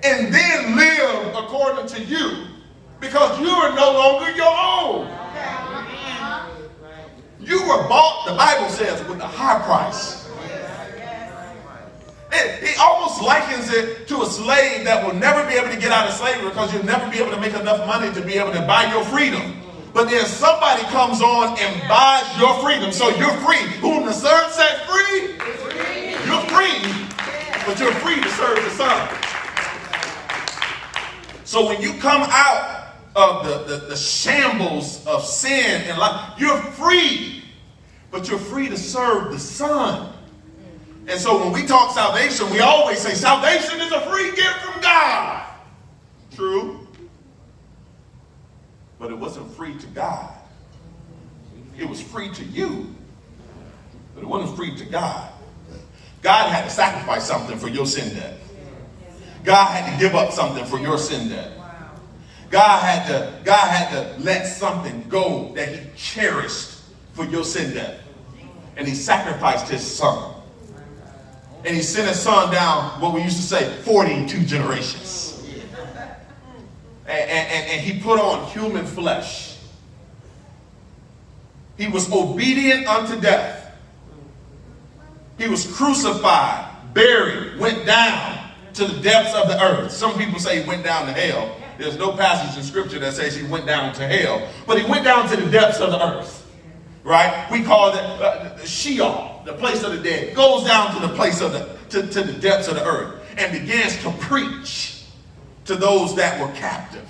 and then live according to you because you are no longer your own. You were bought, the Bible says, with a high price. It almost likens it to a slave that will never be able to get out of slavery because you'll never be able to make enough money to be able to buy your freedom. But then somebody comes on and buys your freedom. So you're free. Whom the Son set free, you're free, but you're free to serve the Son. So when you come out of the, the, the shambles of sin and life, you're free, but you're free to serve the Son. And so when we talk salvation, we always say salvation is a free gift from God. True. But it wasn't free to God. It was free to you. But it wasn't free to God. God had to sacrifice something for your sin debt. God had to give up something for your sin debt. God had to, God had to let something go that he cherished for your sin debt. And he sacrificed his son. And he sent his son down, what we used to say, 42 generations. And, and, and he put on human flesh. He was obedient unto death. He was crucified, buried, went down to the depths of the earth. Some people say he went down to hell. There's no passage in scripture that says he went down to hell, but he went down to the depths of the earth. Right? We call it uh, Sheol, the place of the dead. Goes down to the place of the to, to the depths of the earth and begins to preach to those that were captive.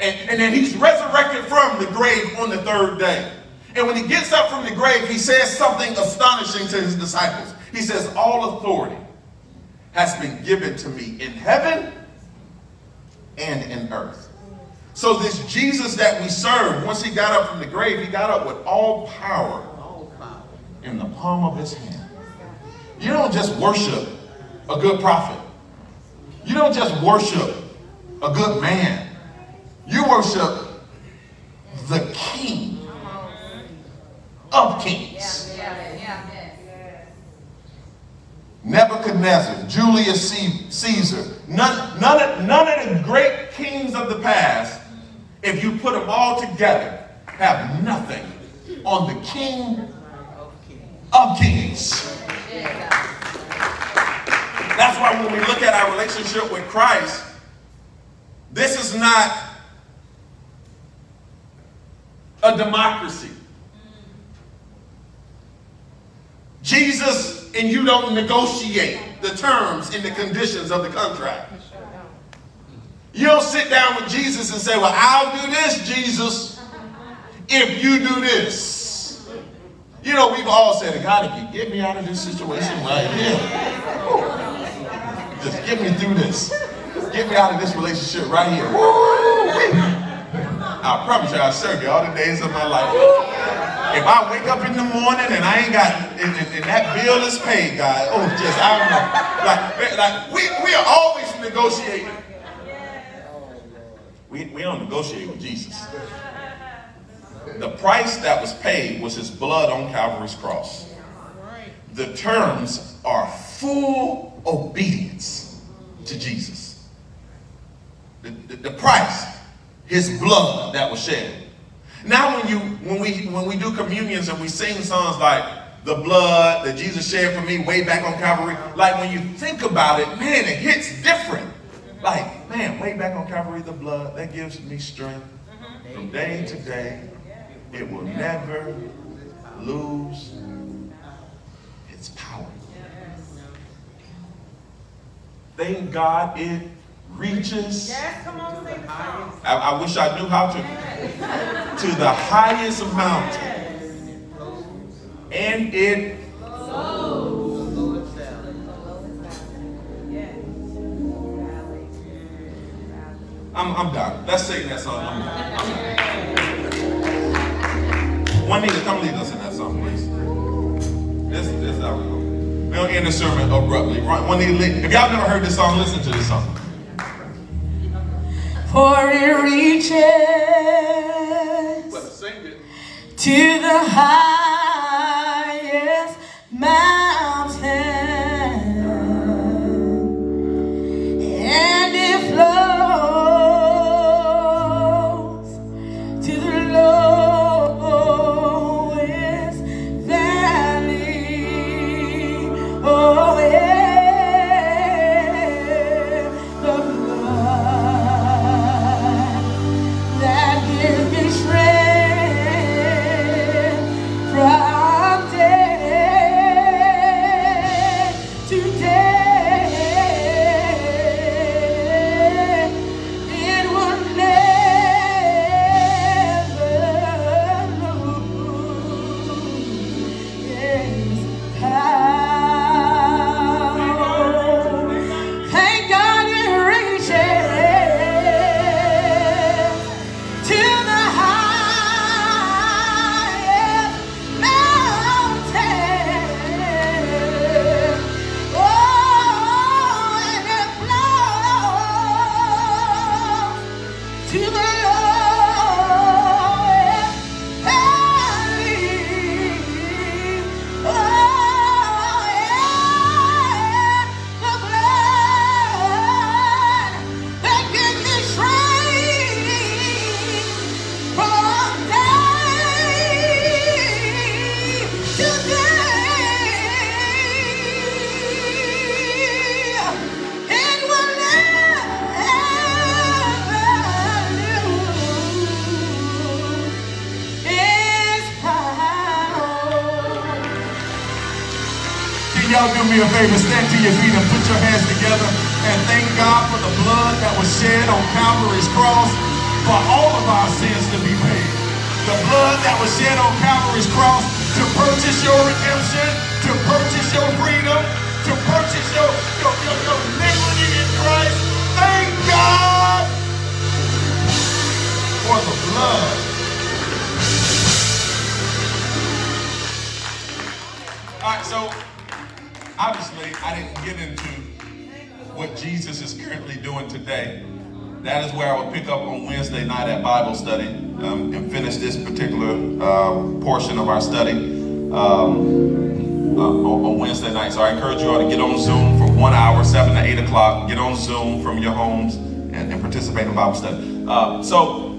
And, and then he's resurrected from the grave on the third day. And when he gets up from the grave, he says something astonishing to his disciples. He says, All authority has been given to me in heaven and in earth. So this Jesus that we serve, once he got up from the grave, he got up with all power in the palm of his hand. You don't just worship a good prophet. You don't just worship a good man. You worship the king of kings. Nebuchadnezzar, Julius Caesar, none, none, of, none of the great kings of the past, if you put them all together, have nothing on the king of kings. That's why when we look at our relationship with Christ, this is not a democracy. Jesus and you don't negotiate the terms and the conditions of the contract. You don't sit down with Jesus and say, well, I'll do this, Jesus, if you do this. You know, we've all said, God, if you get me out of this situation right here, just get me through this. Get me out of this relationship right here. I promise you, I'll serve you all the days of my life. If I wake up in the morning and I ain't got, and, and that bill is paid, God, oh, just, I don't know. Like, like we, we are always negotiating. We, we don't negotiate with Jesus. The price that was paid was his blood on Calvary's cross. The terms are full obedience to Jesus. The, the, the price, his blood that was shed. Now when you when we when we do communions and we sing songs like the blood that Jesus shed for me way back on Calvary, like when you think about it, man, it hits different. Like, man, way back on Calvary, the blood, that gives me strength from day to day. It will never lose its power. Thank God it reaches. Yes, come on, the. I, I wish I knew how to. To the highest mountain. And it I'm, I'm done. Let's sing that song. I'm done. I'm done. One to come lead us in that song, please. This, this is how we go. We don't end the sermon abruptly. One need if y'all never heard this song, listen to this song. For it reaches to the highest shed on Calvary's cross for all of our sins to be paid. The blood that was shed on Calvary's cross to purchase your redemption, to purchase your freedom, where I will pick up on Wednesday night at Bible study um, and finish this particular uh, portion of our study. Um, uh, on Wednesday night. So I encourage you all to get on Zoom for one hour, 7 to 8 o'clock. Get on Zoom from your homes and, and participate in Bible study. Uh, so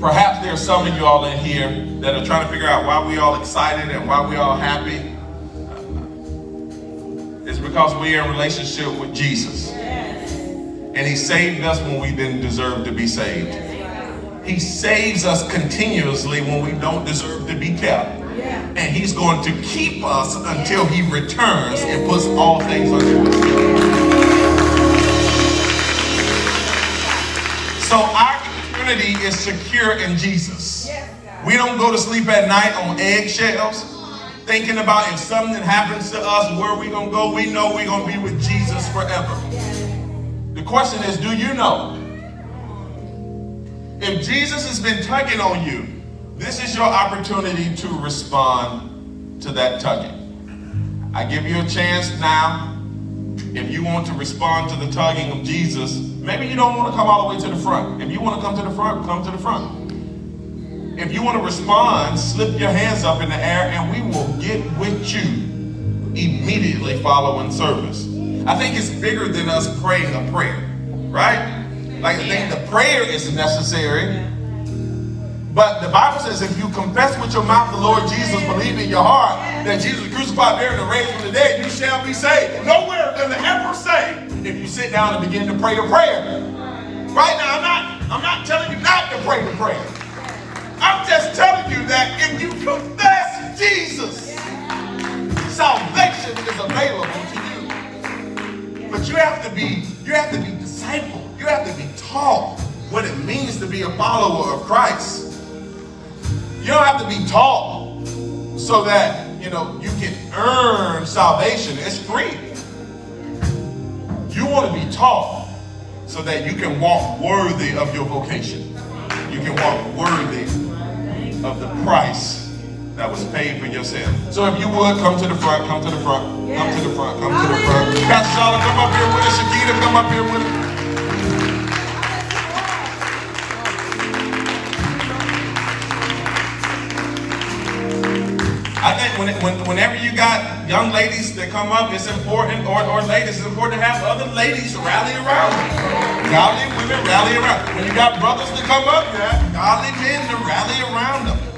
perhaps there's some of you all in here that are trying to figure out why we all excited and why we all happy. It's because we are in relationship with Jesus. And he saved us when we didn't deserve to be saved. He saves us continuously when we don't deserve to be kept. And he's going to keep us until he returns and puts all things under his. So our eternity is secure in Jesus. We don't go to sleep at night on eggshells thinking about if something happens to us, where we going to go. We know we're going to be with Jesus forever. The question is, do you know? If Jesus has been tugging on you, this is your opportunity to respond to that tugging. I give you a chance now. If you want to respond to the tugging of Jesus, maybe you don't want to come all the way to the front. If you want to come to the front, come to the front. If you want to respond, slip your hands up in the air and we will get with you immediately following service. I think it's bigger than us praying a prayer, right? Like I think the prayer is necessary, but the Bible says if you confess with your mouth the Lord Jesus, believe in your heart that Jesus crucified, buried, and raised from the dead, you shall be saved. Nowhere does it ever say if you sit down and begin to pray a prayer. Right now, I'm not, I'm not telling you not to pray the prayer. I'm just telling you that if you confess Jesus, salvation is available to you. But you have to be, you have to be discipled. You have to be taught what it means to be a follower of Christ. You don't have to be taught so that, you know, you can earn salvation. It's free. You want to be taught so that you can walk worthy of your vocation. You can walk worthy of the price that was paid for your sin. So if you would, come to the front, come to the front, come to the front, come to the front. Pastor Charlotte, come up here with us. Shakita, come up here with us. I think when, when, whenever you got young ladies that come up, it's important, or, or ladies, it's important to have other ladies rally around. Godly women rally around. When you got brothers to come up, you have godly men to rally around them.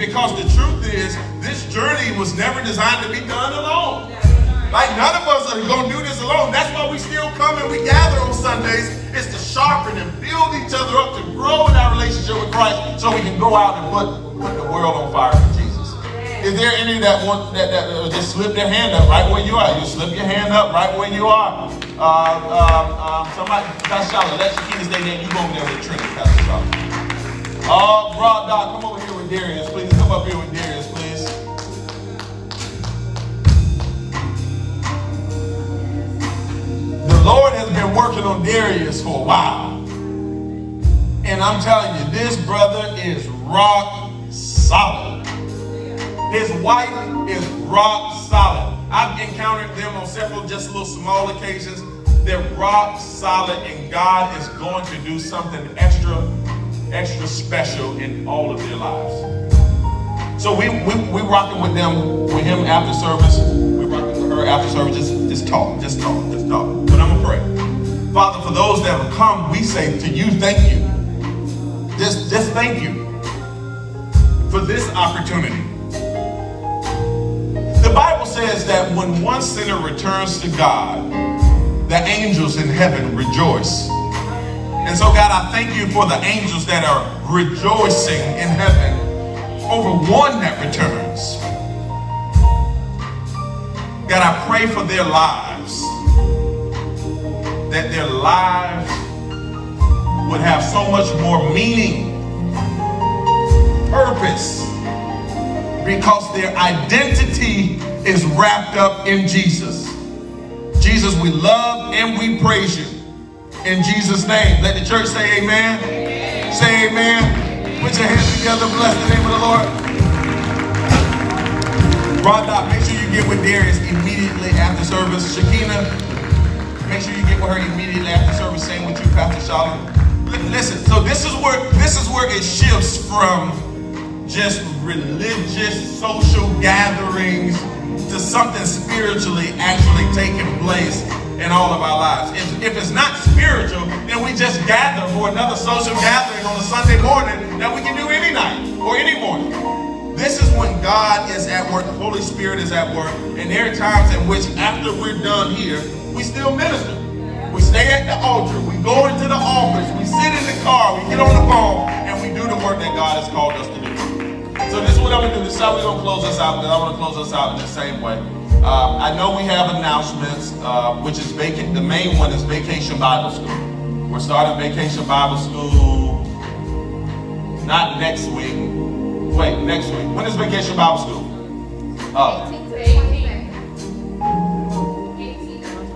Because the truth is, this journey was never designed to be done alone. Like none of us are to do this alone. That's why we still come and we gather on Sundays. Is to sharpen and build each other up to grow in our relationship with Christ so we can go out and put, put the world on fire for Jesus. Is there any that want that, that uh, just slip their hand up right where you are? You slip your hand up right where you are. Uh, um, um, somebody, Pastor Charlotte, let Shakita stay there. You go over there with Trinity, Pastor. Oh, Broad Dog, come over here with Darius, please. Come up here with Darius, please. The Lord has been working on Darius for a while. And I'm telling you, this brother is rock solid. His wife is rock solid. I've encountered them on several just little small occasions. They're rock solid, and God is going to do something extra, extra special in all of their lives. So we we we rocking with them, with him after service. We rocking with her after service. Just just talk, just talk, just talk. But I'm gonna pray. Father, for those that have come, we say to you, thank you. Just just thank you for this opportunity. The Bible says that when one sinner returns to God, the angels in heaven rejoice. And so, God, I thank you for the angels that are rejoicing in heaven over one that returns. God, I pray for their lives, that their lives would have so much more meaning, purpose, because their identity is wrapped up in Jesus. Jesus, we love and we praise you. In Jesus' name. Let the church say amen. amen. Say amen. Put your hands together. Bless the name of the Lord. Rhonda, make sure you get with Darius immediately after service. Shakina, make sure you get with her immediately after service. Same with you, Pastor Charlotte. Listen, so this is where this is where it shifts from just religious social gatherings to something spiritually actually taking place in all of our lives. If, if it's not spiritual, then we just gather for another social gathering on a Sunday morning that we can do any night or any morning. This is when God is at work, the Holy Spirit is at work, and there are times in which after we're done here, we still minister. We stay at the altar, we go into the office, we sit in the car, we get on the phone, and we do the work that God has called us to do. So this is what I'm gonna do. This is how we're gonna close this out, because I want to close us out in the same way. Uh, I know we have announcements, uh, which is vacant. The main one is Vacation Bible School. We're starting Vacation Bible School not next week. Wait, next week. When is Vacation Bible School? Oh.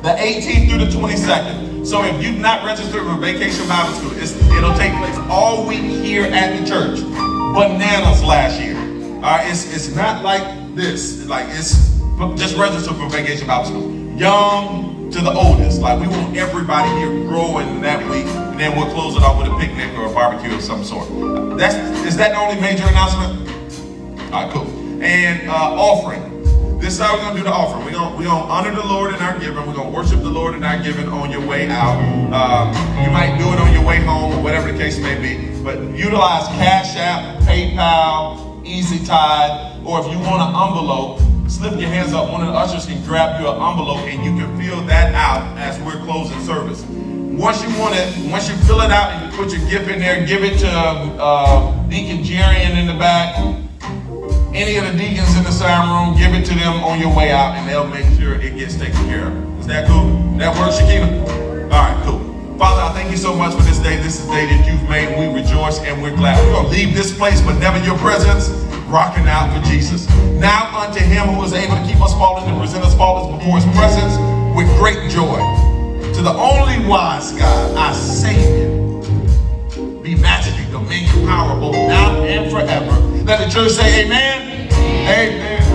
The 18th through the 22nd. So if you've not registered for Vacation Bible School, it'll take place all week here at the church. Bananas last year. All right, it's, it's not like this. Like it's just register for Vacation Bible School. Young to the oldest. Like we want everybody here growing that week, and then we'll close it off with a picnic or a barbecue of some sort. That's is that the only major announcement? All right, cool. And uh, offering. This is how we're gonna do the offering. We're gonna we're gonna honor the Lord in our giving. We're gonna worship the Lord in our giving on your way out. Um, you might do it on your way home or whatever the case may be. But utilize Cash App, PayPal, EasyTithe, or if you want an envelope, slip your hands up. One of the ushers can grab you an envelope and you can fill that out as we're closing service. Once you want it, once you fill it out and you put your gift in there, give it to uh, Deacon Jerian in the back. Any of the deacons in the sign room, give it to them on your way out and they'll make sure it gets taken care of. Is that cool? That works, Shakina? All right, cool. Father, I thank you so much for this day. This is the day that you've made. We rejoice and we're glad. We're going to leave this place, but never your presence rocking out for Jesus. Now unto him who is able to keep us falling and present us faultless before his presence with great joy. To the only wise God, our Savior, be majesty, dominion, power, both now and forever. Let the church say amen. Amen. amen.